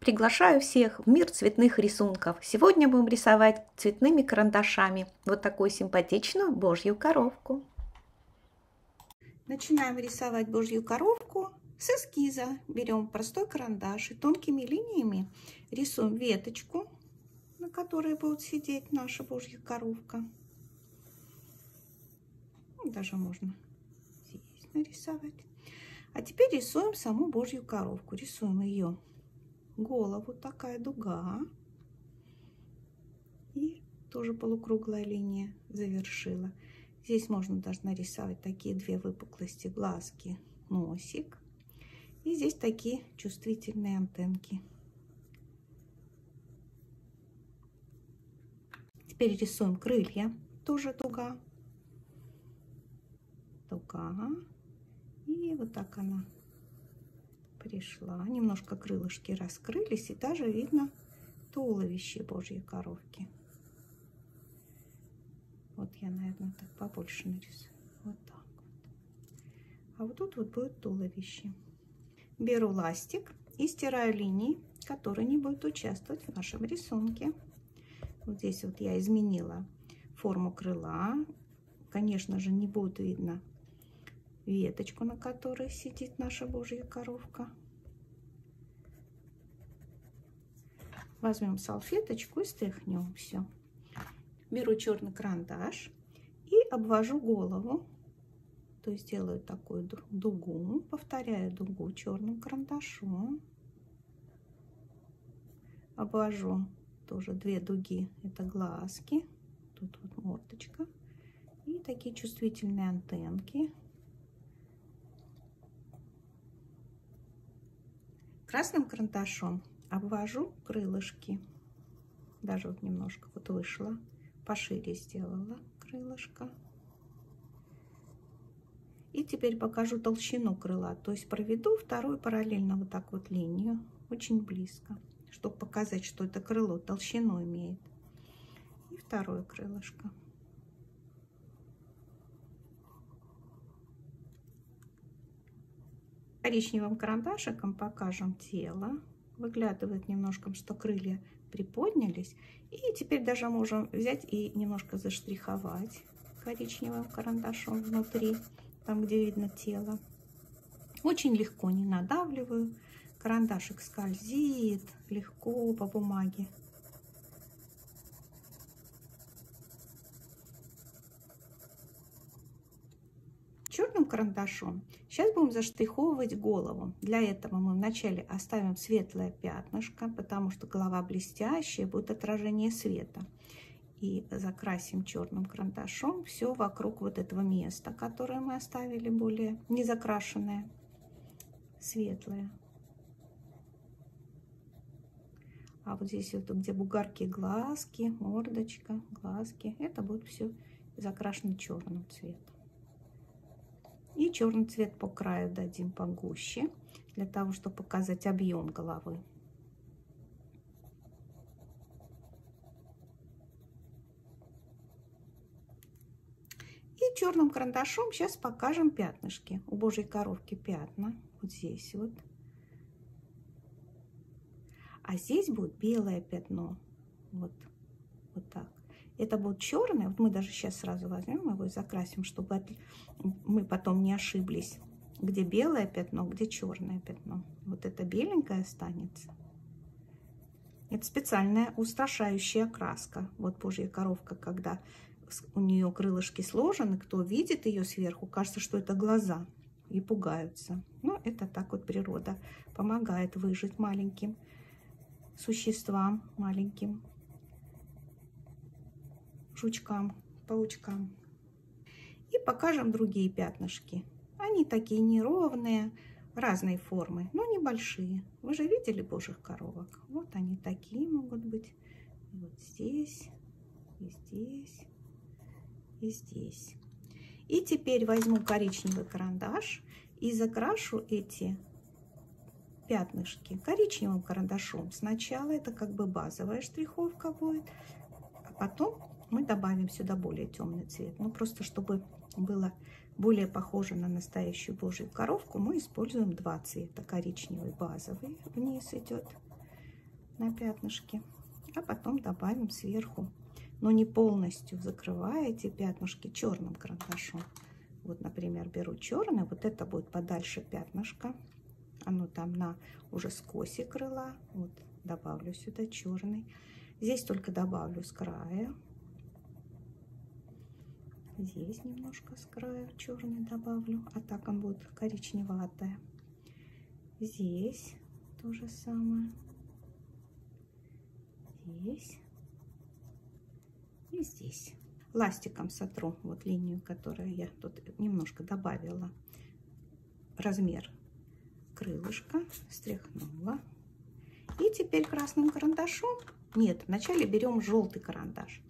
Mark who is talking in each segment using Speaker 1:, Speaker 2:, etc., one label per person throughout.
Speaker 1: Приглашаю всех в мир цветных рисунков. Сегодня будем рисовать цветными карандашами вот такую симпатичную божью коровку. Начинаем рисовать божью коровку с эскиза. Берем простой карандаш и тонкими линиями рисуем веточку, на которой будет сидеть наша божья коровка. Ну, даже можно здесь нарисовать. А теперь рисуем саму божью коровку. Рисуем ее голову, такая дуга. И тоже полукруглая линия завершила. Здесь можно даже нарисовать такие две выпуклости, глазки, носик. И здесь такие чувствительные антенки. Теперь рисуем крылья, тоже дуга. Дуга. И вот так она пришла. Немножко крылышки раскрылись, и даже видно туловище Божьей коровки. Вот я, наверное, так побольше нарисую. Вот так вот. А вот тут вот будет туловище. Беру ластик и стираю линии, которые не будут участвовать в нашем рисунке. Вот здесь вот я изменила форму крыла. Конечно же, не будет видно веточку, на которой сидит наша божья коровка. Возьмем салфеточку и стряхнем все. Беру черный карандаш и обвожу голову. То есть делаю такую дугу, повторяю дугу черным карандашом. Обвожу тоже две дуги, это глазки. Тут вот мордочка. И такие чувствительные антенки. Красным карандашом обвожу крылышки. Даже вот немножко вот вышло. Пошире сделала крылышко. И теперь покажу толщину крыла. То есть проведу вторую параллельно вот так вот линию. Очень близко. Чтобы показать, что это крыло толщину имеет. И второе крылышко. коричневым карандашиком покажем тело. Выглядывает немножко, что крылья приподнялись. И теперь даже можем взять и немножко заштриховать коричневым карандашом внутри, там, где видно тело. Очень легко, не надавливаю. Карандашик скользит легко по бумаге. Черным карандашом. Сейчас будем заштриховывать голову. Для этого мы вначале оставим светлое пятнышко, потому что голова блестящая, будет отражение света. И закрасим черным карандашом все вокруг вот этого места, которое мы оставили более не закрашенное, светлое. А вот здесь вот, где бугарки, глазки, мордочка, глазки, это будет все закрашено черным цветом. И черный цвет по краю дадим погуще, для того, чтобы показать объем головы. И черным карандашом сейчас покажем пятнышки. У божьей коровки пятна. Вот здесь вот. А здесь будет белое пятно. Вот, вот так. Это будет черное. Вот мы даже сейчас сразу возьмем его и закрасим, чтобы мы потом не ошиблись, где белое пятно, где черное пятно. Вот это беленькое останется. Это специальная устрашающая краска. Вот божья коровка, когда у нее крылышки сложены, кто видит ее сверху, кажется, что это глаза и пугаются. Но это так вот природа помогает выжить маленьким существам, маленьким жучкам, паучкам. И покажем другие пятнышки. Они такие неровные, разной формы, но небольшие. Вы же видели божьих коровок? Вот они такие могут быть. Вот здесь, и здесь, и здесь. И теперь возьму коричневый карандаш и закрашу эти пятнышки коричневым карандашом. Сначала это как бы базовая штриховка будет, а потом мы добавим сюда более темный цвет. Ну, просто чтобы было более похоже на настоящую божью коровку, мы используем два цвета. Коричневый базовый вниз идет, на пятнышке. А потом добавим сверху, но не полностью закрывая эти пятнышки черным карандашом. Вот, например, беру черный, вот это будет подальше пятнышко. Оно там на уже скосе крыла. Вот, добавлю сюда черный. Здесь только добавлю с края. Здесь немножко с края черный добавлю, а так он будет коричневатая. Здесь то же самое. Здесь и здесь. Ластиком сотру вот линию, которую я тут немножко добавила. Размер крылышка, стряхнула. И теперь красным карандашом, нет, вначале берем желтый карандаш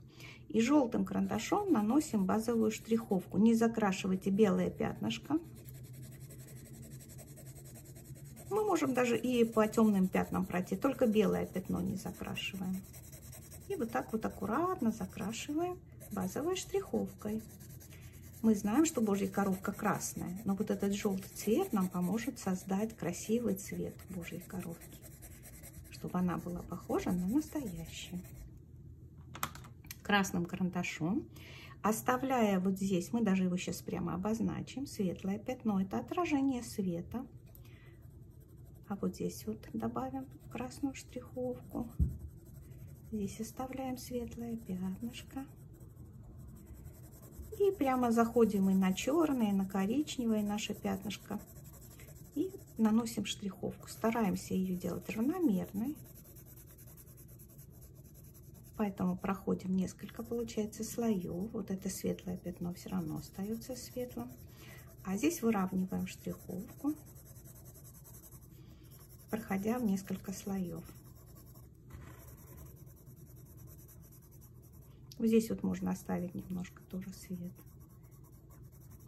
Speaker 1: и желтым карандашом наносим базовую штриховку. Не закрашивайте белое пятнышко. Мы можем даже и по темным пятнам пройти, только белое пятно не закрашиваем. И вот так вот аккуратно закрашиваем базовой штриховкой. Мы знаем, что Божья коровка красная, но вот этот желтый цвет нам поможет создать красивый цвет Божьей коровки, чтобы она была похожа на настоящую красным карандашом, оставляя вот здесь, мы даже его сейчас прямо обозначим, светлое пятно, это отражение света. А вот здесь вот добавим красную штриховку. Здесь оставляем светлое пятнышко. И прямо заходим и на черное, и на коричневое наше пятнышко. И наносим штриховку. Стараемся ее делать равномерной. Поэтому проходим несколько, получается, слоев. Вот это светлое пятно все равно остается светлым. А здесь выравниваем штриховку, проходя в несколько слоев. Здесь вот можно оставить немножко тоже свет,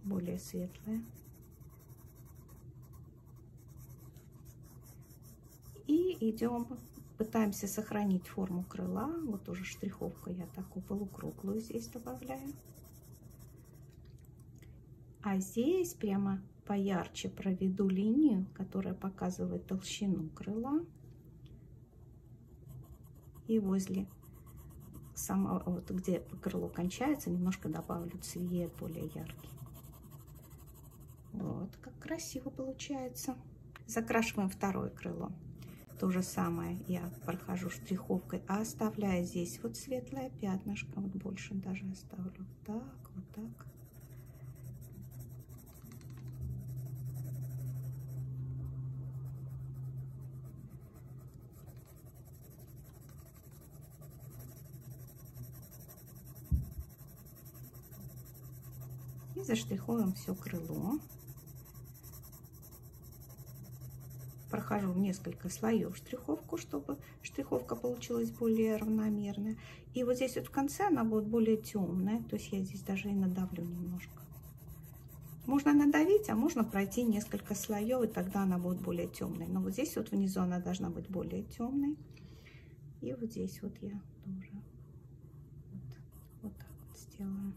Speaker 1: более светлое. И идем Пытаемся сохранить форму крыла. Вот уже штриховка я такую полукруглую здесь добавляю. А здесь прямо поярче проведу линию, которая показывает толщину крыла. И возле самого, вот где крыло кончается, немножко добавлю цвет более яркий. Вот, как красиво получается. Закрашиваем второе крыло. То же самое я прохожу штриховкой, а оставляю здесь вот светлое пятнышко, вот больше даже оставлю. Так, вот так. И заштрихуем все крыло. Прохожу несколько слоев штриховку, чтобы штриховка получилась более равномерная. И вот здесь вот в конце она будет более темная, то есть я здесь даже и надавлю немножко. Можно надавить, а можно пройти несколько слоев, и тогда она будет более темной. Но вот здесь вот внизу она должна быть более темной. И вот здесь вот я тоже вот, вот так вот сделаю.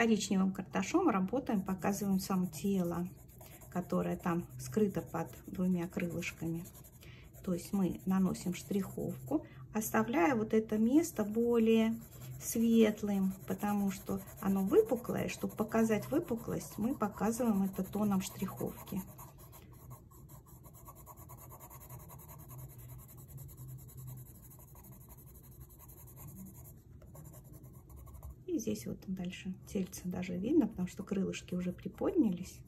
Speaker 1: Коричневым карандашом работаем, показываем сам тело, которое там скрыто под двумя крылышками. То есть мы наносим штриховку, оставляя вот это место более светлым, потому что оно выпуклое. Чтобы показать выпуклость, мы показываем это тоном штриховки. Здесь вот дальше тельце даже видно, потому что крылышки уже приподнялись.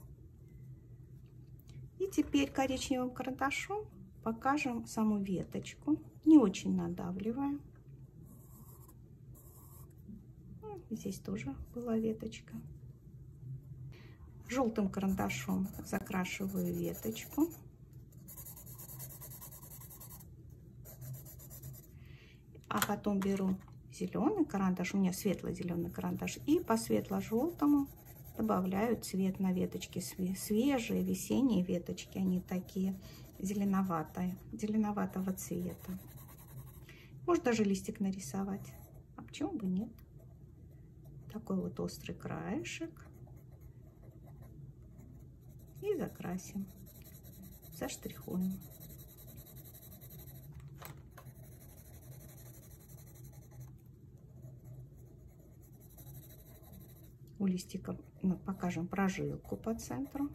Speaker 1: И теперь коричневым карандашом покажем саму веточку, не очень надавливая. Ну, здесь тоже была веточка. Желтым карандашом закрашиваю веточку. А потом беру зеленый карандаш, у меня светло-зеленый карандаш, и по светло-желтому добавляю цвет на веточки, свежие весенние веточки, они такие зеленоватые, зеленоватого цвета. Может даже листик нарисовать. А почему бы нет? Такой вот острый краешек. И закрасим. Заштрихуем. У листика мы покажем прожилку по центру.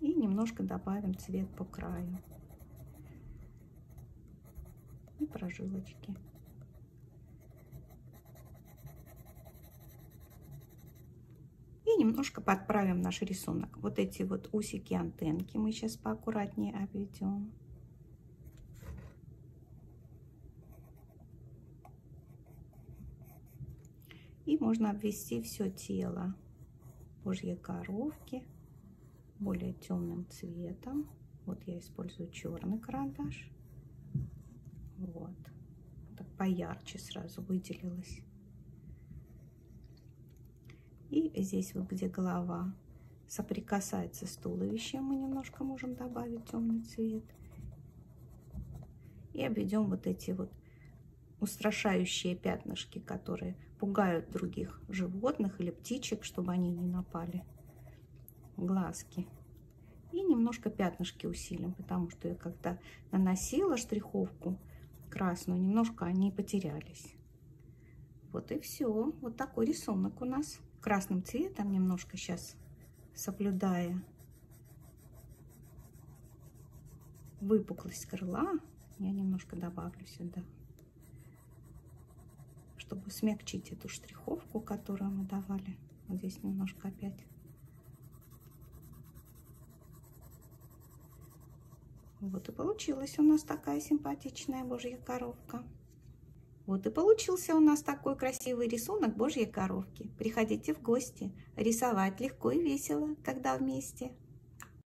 Speaker 1: И немножко добавим цвет по краю. И прожилочки. И немножко подправим наш рисунок. Вот эти вот усики антенки мы сейчас поаккуратнее обведем. И можно обвести все тело Божьей коровки более темным цветом. Вот я использую черный карандаш. Вот. Так поярче сразу выделилось. И здесь вот, где голова соприкасается с туловищем, мы немножко можем добавить темный цвет. И обведем вот эти вот устрашающие пятнышки, которые пугают других животных или птичек, чтобы они не напали. Глазки. И немножко пятнышки усилим, потому что я когда наносила штриховку красную, немножко они потерялись. Вот и все. Вот такой рисунок у нас. Красным цветом немножко сейчас соблюдая выпуклость крыла, я немножко добавлю сюда смягчить эту штриховку, которую мы давали. Вот здесь немножко опять. Вот и получилась у нас такая симпатичная божья коровка. Вот и получился у нас такой красивый рисунок божьей коровки. Приходите в гости. Рисовать легко и весело, когда вместе.